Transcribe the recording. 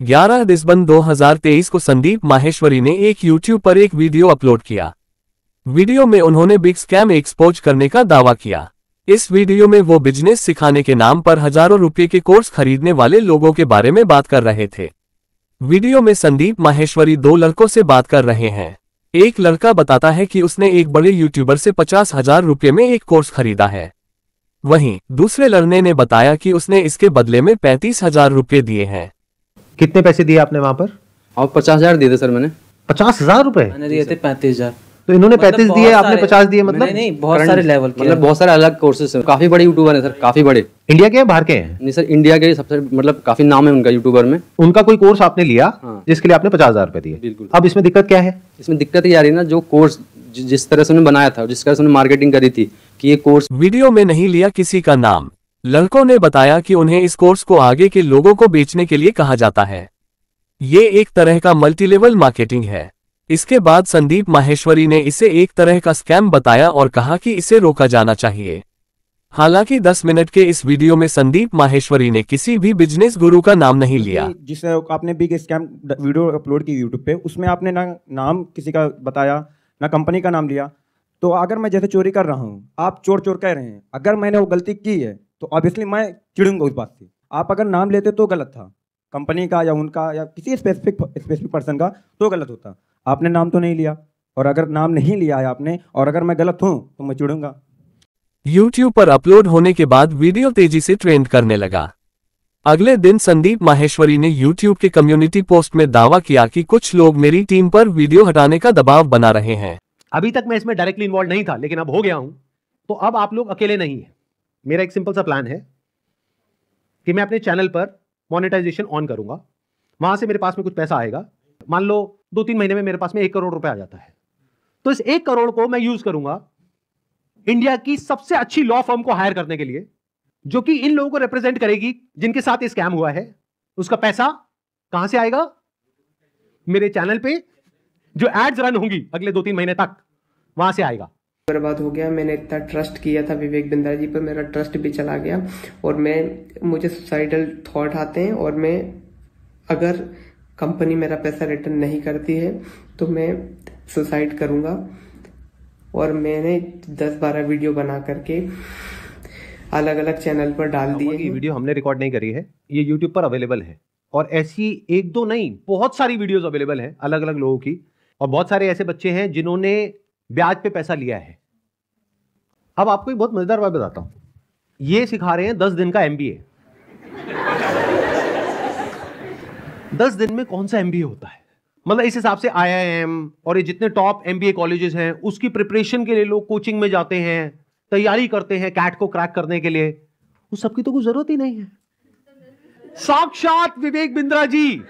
11 दिसंबर 2023 को संदीप माहेश्वरी ने एक यूट्यूब पर एक वीडियो अपलोड किया। वीडियो में उन्होंने बिग स्कैम एक्सपोज करने का दावा किया। इस वीडियो में वो बिज़नेस सिखाने के नाम पर हज़ारों रुपए के कोर्स खरीदने वाले लोगों के बारे में बात कर रहे थे। वीडियो में संदीप माहेश्वरी दो लड़कों से बात कर रहे हैं। एक लड़का बताता है कि उसने एक बड़े यूट्यूबर से पचास हज़ार रुपये में एक कोर्स खरीदा है। वहीं दूसरे लड़ने ने बताया कि उसने इसके बदले में पैंतीस हज़ार रुपये दिए हैं। कितने पैसे दिए आपने वहाँ पर? और पचास हज़ार दिए थे सर मैंने। पचास हज़ार रुपए? मैंने दिए थे पैंतीस हज़ार। तो इन्होंने मतलब पैंतीस दिए आपने पचास दिए मतलब? नहीं नहीं बहुत सारे लेवल के मतलब बहुत सारे अलग कोर्सेज हैं। काफ़ी बड़े यूट्यूबर हैं सर काफ़ी बड़े। इंडिया के हैं बाहर के हैं? नहीं सर इंडिया के सबसे मतलब काफ़ी नाम है उनका यूट्यूबर में। उनका कोई कोर्स आपने लिया हाँ। जिसके लिए आपने पचास हज़ार रुपए दिए। बिल्कुल। अब इसमें दिक्कत क्या है? इसमें दिक्कत ये आ रही है ना जो कोर्स जिस तरह से उन्होंने बनाया था जिस तरह से उन्होंने मार्केटिंग करी थी कि ये कोर्स वीडियो में नहीं लिया किसी का नाम। लड़कों ने बताया कि उन्हें इस कोर्स को आगे के लोगों को बेचने के लिए कहा जाता है। ये एक तरह का मल्टीलेवल मार्केटिंग है। इसके बाद संदीप माहेश्वरी ने इसे एक तरह का स्कैम बताया और कहा कि इसे रोका जाना चाहिए। हालाँकि 10 मिनट के इस वीडियो में संदीप माहेश्वरी ने किसी भी बिज़नेस गुरु का नाम नहीं लिया। जिस आपने बिग स्कैम वीडियो अपलोड की यूट्यूब पे, उसमें आपने ना नाम किसी का बताया, ना कंपनी का नाम लिया। तो अगर मैं जैसे चोरी कर रहा हूँ, आप चोर चोर कह रहे हैं, अगर मैंने वो गलती की है तो ऑब्वियसली मैं चिड़ूँगा उस बात से। आप अगर नाम लेते तो गलत था। कंपनी का या उनका या किसी स्पेसिफिक स्पेसिफिक पर्सन का तो गलत होता। आपने नाम तो नहीं लिया। और अगर नाम नहीं लिया है आपने और अगर मैं गलत हूँ तो मैं चिड़ूँगा YouTube पर अपलोड होने के बाद वीडियो तेज़ी से ट्रेंड करने लगा। अगले दिन संदीप माहेश्वरी ने YouTube के कम्युनिटी पोस्ट में दावा किया कि कुछ लोग मेरी टीम पर वीडियो हटाने का दबाव बना रहे हैं। अभी तक मैं इसमें डायरेक्टली इन्वॉल्व नहीं था लेकिन अब हो गया हूँ। तो अब आप लोग अकेले नहीं है। मेरा एक सिंपल सा प्लान है कि मैं अपने चैनल पर मोनेटाइजेशन ऑन करूँगा। वहाँ से मेरे पास में कुछ पैसा आएगा। मान लो दो तीन महीने में मेरे पास में एक करोड़ रुपए आ जाता है। तो इस एक करोड़ को मैं यूज़ करूँगा इंडिया की सबसे अच्छी लॉ फर्म को हायर करने के लिए, जो कि इन लोगों को रिप्रेजेंट करेगी, जिनके साथ ये स्कैम हुआ है। उसका पैसा कहाँ से आएगा? मेरे चैनल पे, जो एड्स रन होंगी अगले दो तीन महीने तक, वहाँ से आएगा। बर्बाद हो गया। मैंने इतना ट्रस्ट किया था विवेक बिंद्रा जी पर। मेरा ट्रस्ट भी चला गया। और मैं मुझे सुसाइडल थॉट आते हैं और मैं अगर कंपनी मेरा पैसा रिटर्न नहीं करती है तो मैं सुसाइड करूँगा। और मैंने 10-12 वीडियो बना करके अलग अलग चैनल पर डाल दिए ये वीडियो हमने रिकॉर्ड नहीं करी है। ये यूट्यूब पर अवेलेबल है। और ऐसी एक दो नहीं बहुत सारी वीडियोस अवेलेबल है अलग अलग लोगों की। और बहुत सारे ऐसे बच्चे हैं जिन्होंने ब्याज पे पैसा लिया है। अब आपको एक बहुत मज़ेदार बात बताता हूँ। ये सिखा रहे हैं दस दिन का एमबीए दस दिन में कौन सा एमबीए होता है? मतलब इस हिसाब से आईआईएम और ये जितने टॉप एमबीए कॉलेजेस हैं, उसकी प्रिपरेशन के लिए लोग कोचिंग में जाते हैं, तैयारी करते हैं कैट को क्रैक करने के लिए। उस सबकी तो कोई ज़रूरत ही नहीं है। साक्षात विवेक बिंद्रा जी।